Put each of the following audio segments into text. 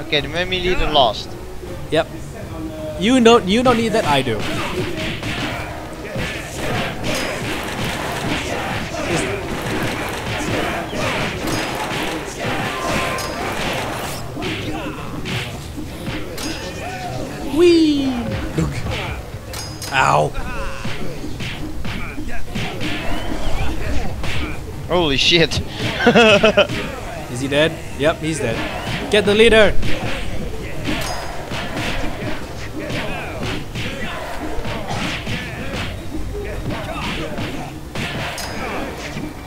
Okay, the enemy leader lost. Yep. You don't you don't need that, I do. Whee! Look. Ow. Holy shit. Is he dead? Yep, he's dead. Get the leader!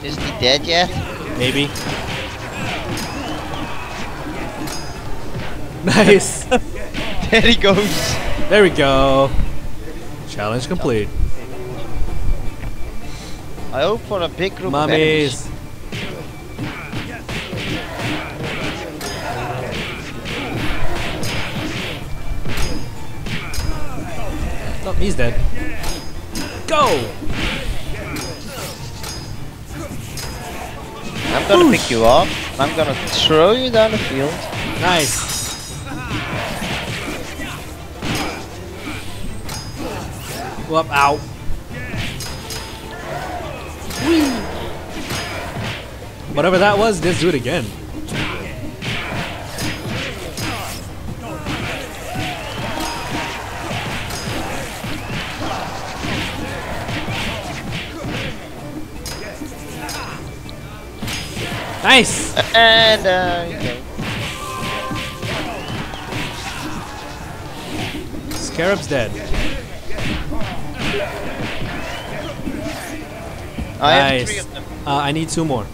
Is he dead yet? Maybe. Nice! There he goes. there we go. Challenge complete. I hope for a big group. Mummies. Oh, he's dead. Go! I'm gonna pick you up. I'm gonna throw you down the field. Nice. Whoop, ow. Whee! Whatever that was, let's do it again. Nice! And uh, okay. Scarab's dead. I have nice. three of them. Uh, I need two more.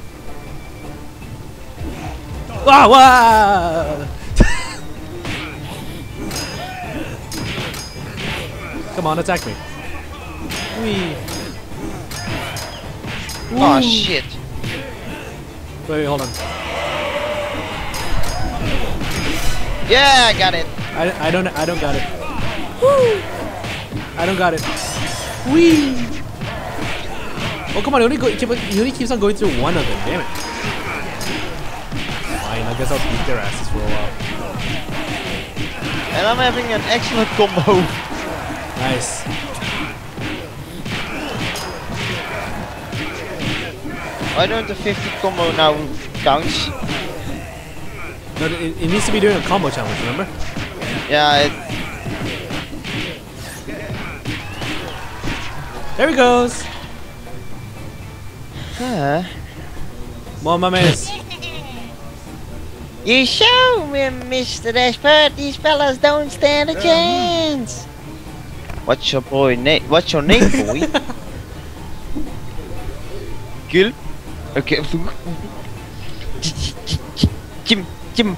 Wow! wow. Come on, attack me. Whee. Oh shit. Wait, wait, hold on. Yeah, I got it. I, I don't I don't got it. Woo. I don't got it. Wee. Oh come on! You only go. He only keeps on going through one of them. Damn it. Fine. I guess I'll beat their asses for a while. And I'm having an excellent combo. Nice. Why don't the 50 combo now counts? No, it, it needs to be doing a combo challenge. Remember? Yeah, it, There he goes. huh. On, my man. You show me, Mr. Expert. These fellas don't stand a chance. What's your boy name? What's your name, boy? Gil. Okay. Jim. Jim.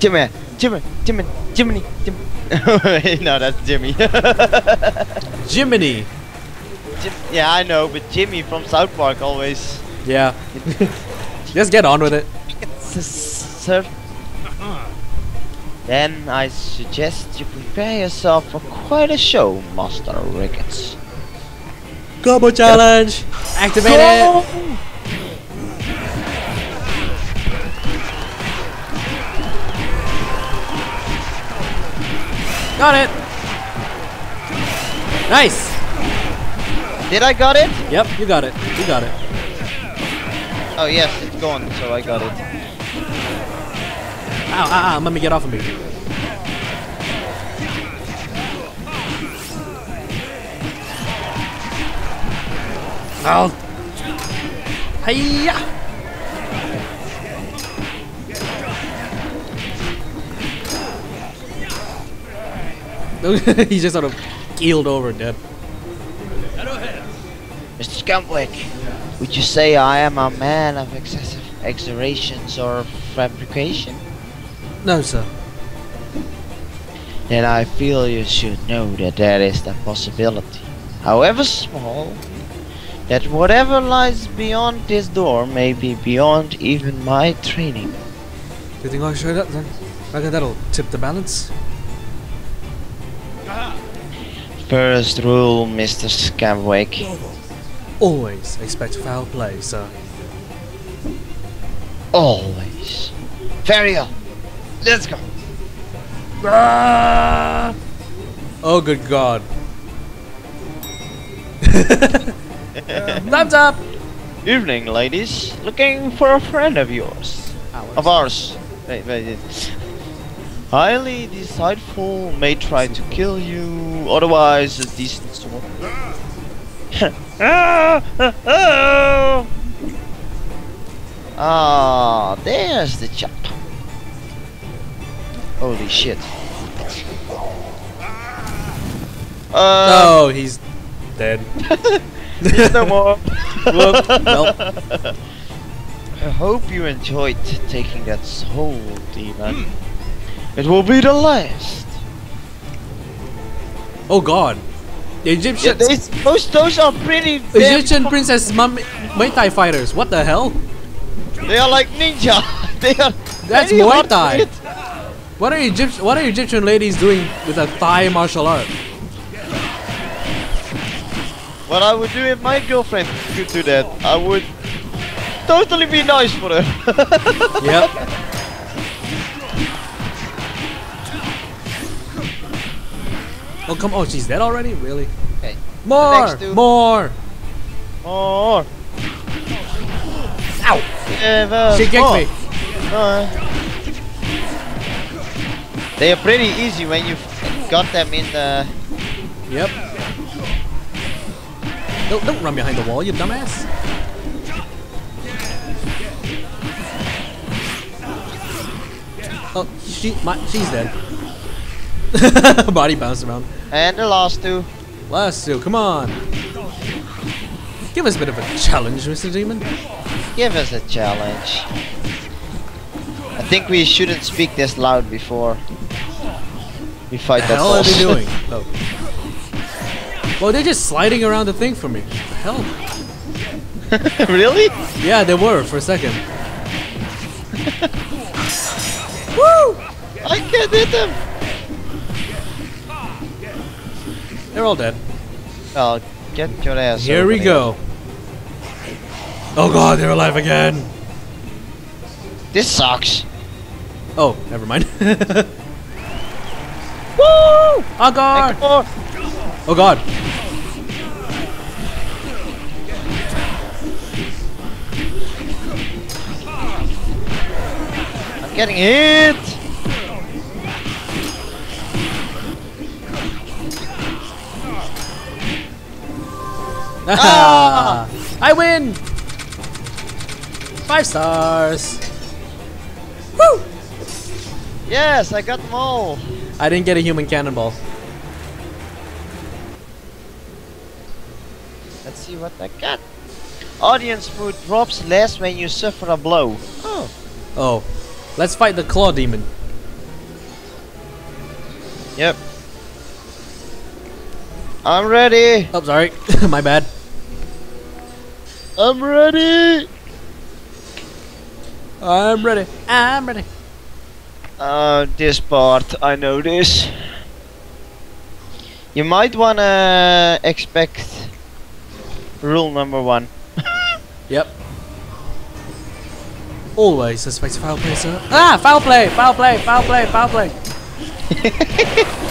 Jimmy. Jimmy. Jimmy. Jimmy. Jim. Eh? no, that's Jimmy. Jiminy. Jim, yeah, I know, but Jimmy from South Park always. Yeah. Just get on with it. Sir. Then I suggest you prepare yourself for quite a show, Master Ricketts. Combo challenge. Activate it. Got it. Nice. Did I got it? Yep, you got it. You got it. Oh yes, it's gone, so I got it. Ow, ow, ow. Let me get off of me. Ow. Hiya. he just sort of keeled over dead. Mr. Scampwick, would you say I am a man of excessive exaggerations or fabrication? No, sir. Then I feel you should know that there is the possibility, however small, that whatever lies beyond this door may be beyond even my training. Do you think I'll show that then? I think that'll tip the balance? First rule, Mr. Scampwick. Always expect foul play, sir. Always. Very well. Let's go. Ah! Oh, good God. Thumbs up! Evening, ladies. Looking for a friend of yours. Of ours. Wait, wait, wait. Highly deceitful, may try to kill you, otherwise a decent sword. ah, ah, ah. Ah, there's the chap. Holy shit. Uh, Oh, he's dead. There's no more. Whoop. Nope. I hope you enjoyed taking that soul, demon. It will be the last. Oh God. The Yeah, Egyptian these, those, those are pretty. Egyptian princess mum Muay Thai fighters. What the hell? They are like ninja. they are. That's Muay Thai. What are Egypt What are Egyptian ladies doing with a Thai martial art? What I would do if my girlfriend could do that, I would totally be nice for her. Yep. Oh come on, she's dead already? Really? Okay. More! next two. More! More. Ow! Ever She kicked more. me. Uh, they are pretty easy when you've got them in the. Yep. Don't, don't run behind the wall, you dumbass. Oh, she, my, she's dead. Body bounced around. And the last two. Last two, come on. Give us a bit of a challenge, Mr. Demon. Give us a challenge. I think we shouldn't speak this loud before we fight What the that hell are they doing? Oh. Well, they're just sliding around the thing for me. What the hell? really? Yeah, they were for a second. Woo! I can't hit them. They're all dead. Oh, get your ass. Here we there. go. Oh god, they're alive again. This sucks. Oh, never mind. Woo! oh god! Oh god. I'm getting hit. Ah! I win! Five stars. Woo! Yes, I got them all. I didn't get a human cannonball. Let's see what I got. Audience food drops less when you suffer a blow. Oh. Oh, let's fight the claw demon. Yep. I'm ready. Oh, sorry, my bad. I'm ready. I'm ready. I'm ready. Uh, this part, I know this. You might wanna expect rule number one. Yep. Always suspect foul play, sir. Ah, foul play, foul play, foul play, foul play.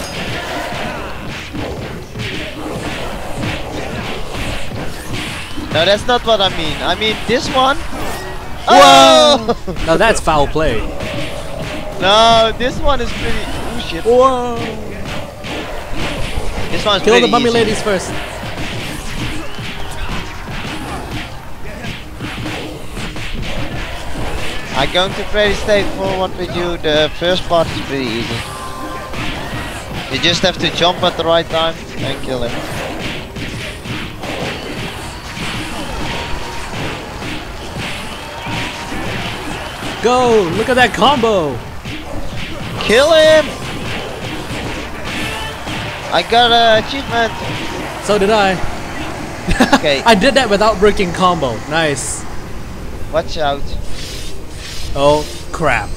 No, that's not what I mean. I mean this one. Whoa! Oh! Now that's foul play. no, this one is pretty. Oh shit. Whoa! This one's Kill the pretty mummy easy. ladies first. I'm going to pretty straightforward with you. The first part is pretty easy. You just have to jump at the right time and kill him. Go! Look at that combo! Kill him! I got an achievement. So did I. Okay. I did that without breaking combo. Nice. Watch out. Oh, crap.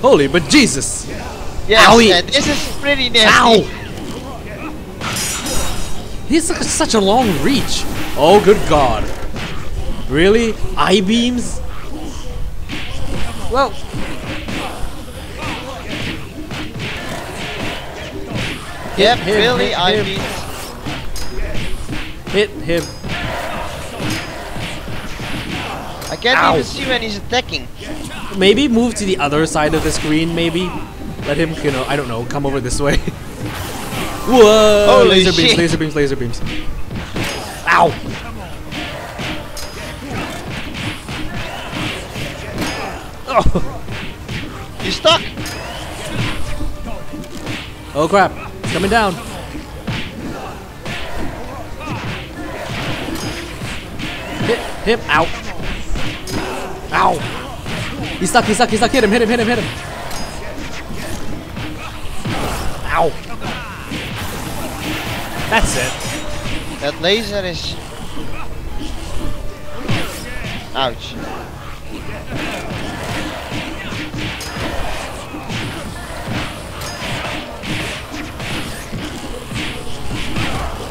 Holy but Jesus! Yes, Owie. this is pretty nasty. Ow! He's such a long reach. Oh, good God. Really? I beams? Well, Yep, him, really, hit I him. mean, hit him. I can't Ow. even see when he's attacking. Maybe move to the other side of the screen. Maybe let him, you know, I don't know, come over this way. Whoa! Holy laser beams, laser beams, laser beams. Ow! Oh, He's stuck. oh crap! It's coming down. Hit him! Ow! Ow! He's stuck. He's stuck. He's stuck. Hit him! Hit him! Hit him! Hit him! Ow! That's it. That laser is. Ouch.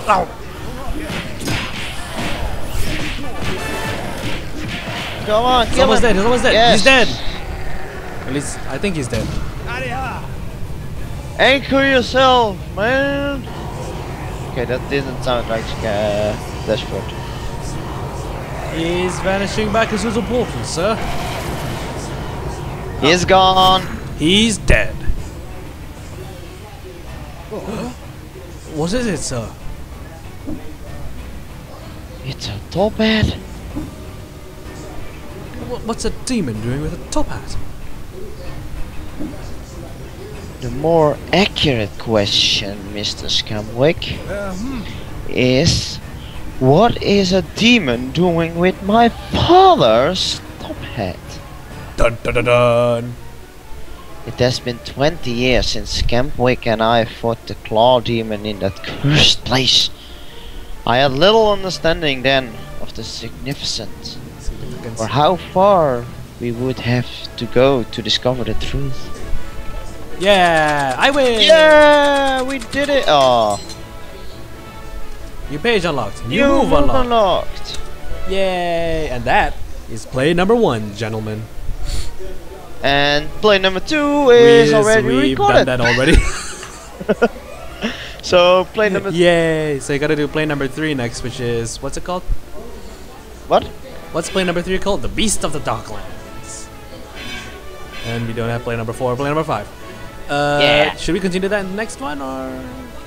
Ow! Come on, He's kill almost him. dead. He's almost dead. Yes. He's dead. At least I think he's dead. Anchor yourself, man. Okay, that didn't sound like uh, Dashboard. He's vanishing back into the portal, sir. He's gone. He's dead. what is it, sir? It's a top hat. Wh- What's a demon doing with a top hat? The more accurate question, Mr. Scampwick, uh-huh. is what is a demon doing with my father's top hat? Dun dun dun dun. It has been 20 years since Scampwick and I fought the Claw Demon in that cursed place. I had little understanding then of the significance, Significance. or how far we would have to go to discover the truth. Yeah, I win. Yeah, we did it! Oh, New page unlocked. New you move move unlocked. unlocked. Yay! And that is play number one, gentlemen. And play number two is Yes, already we've recorded. done that already. So play number Yay! So you gotta do play number three next, which is what's it called? what? What's play number three called? The Beast of the Darklands. And we don't have play number four. Play number five. Uh, Yeah. Should we continue that in the next one or?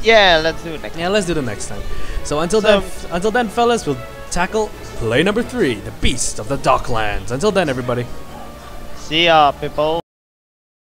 Yeah, let's do it next. Yeah, let's do the next time. So until So- then, until then, fellas, we'll tackle play number three, the Beast of the Darklands. Until then, everybody. See ya, people.